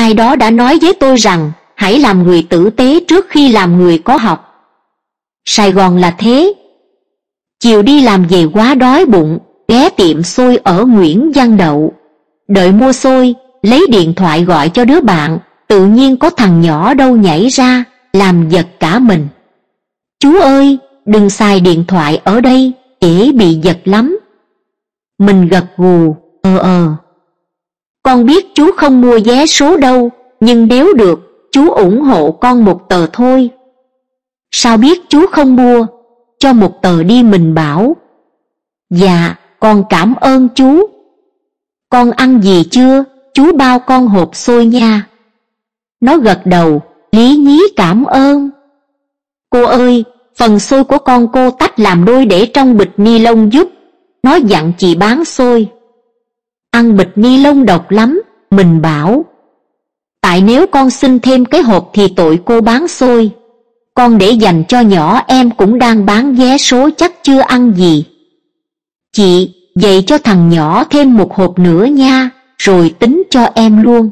ai đó đã nói với tôi rằng hãy làm người tử tế trước khi làm người có học. Sài Gòn là thế. Chiều đi làm về quá đói bụng, ghé tiệm xôi ở Nguyễn Văn Đậu. Đợi mua xôi, lấy điện thoại gọi cho đứa bạn, tự nhiên có thằng nhỏ đâu nhảy ra, làm giật cả mình. Chú ơi, đừng xài điện thoại ở đây, dễ bị giật lắm. Mình gật gù, ờ ờ. Con biết chú không mua vé số đâu, nhưng nếu được, chú ủng hộ con một tờ thôi. Sao biết chú không mua? Cho một tờ đi mình bảo. Dạ, con cảm ơn chú. Con ăn gì chưa? Chú bao con hộp xôi nha. Nó gật đầu, lý nhí cảm ơn. Cô ơi, phần xôi của con cô tách làm đôi để trong bịch ni lông giúp. Nó dặn chị bán xôi. Ăn bịch ni lông độc lắm, mình bảo. Tại nếu con xin thêm cái hộp thì tội cô bán xôi. Con để dành cho nhỏ em cũng đang bán vé số chắc chưa ăn gì. Chị, dạy cho thằng nhỏ thêm một hộp nữa nha, rồi tính cho em luôn.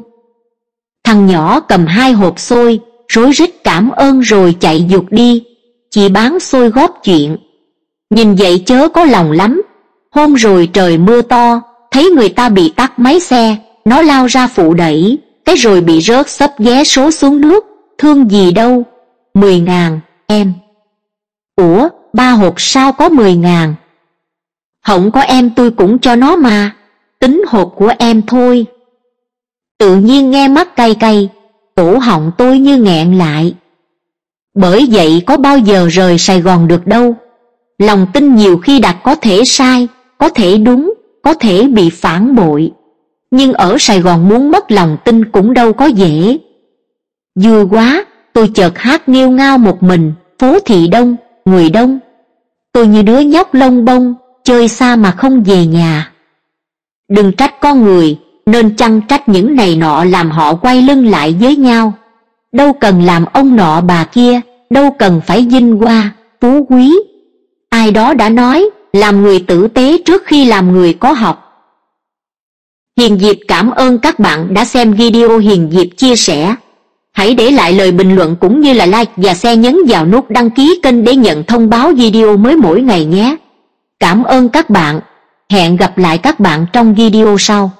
Thằng nhỏ cầm hai hộp xôi, rối rít cảm ơn rồi chạy dục đi. Chị bán xôi góp chuyện. Nhìn vậy chớ có lòng lắm. Hôm rồi trời mưa to, thấy người ta bị tắt máy xe, nó lao ra phụ đẩy, cái rồi bị rớt sấp vé số xuống nước, thương gì đâu. Mười ngàn, em. Ủa, ba hộp sao có mười ngàn? Không có em tôi cũng cho nó mà, tính hộp của em thôi. Tự nhiên nghe mắt cay cay, cổ họng tôi như nghẹn lại. Bởi vậy có bao giờ rời Sài Gòn được đâu. Lòng tin nhiều khi đặt có thể sai, có thể đúng, có thể bị phản bội. Nhưng ở Sài Gòn muốn mất lòng tin cũng đâu có dễ. Vui quá, tôi chợt hát nghiêu ngao một mình, phố thị đông, người đông. Tôi như đứa nhóc lông bông, chơi xa mà không về nhà. Đừng trách con người, nên chăng trách những này nọ làm họ quay lưng lại với nhau. Đâu cần làm ông nọ bà kia, đâu cần phải vinh hoa, phú quý. Ai đó đã nói, làm người tử tế trước khi làm người có học. Hiền Diệp cảm ơn các bạn đã xem video Hiền Diệp chia sẻ. Hãy để lại lời bình luận cũng như là like và xe nhấn vào nút đăng ký kênh để nhận thông báo video mới mỗi ngày nhé. Cảm ơn các bạn. Hẹn gặp lại các bạn trong video sau.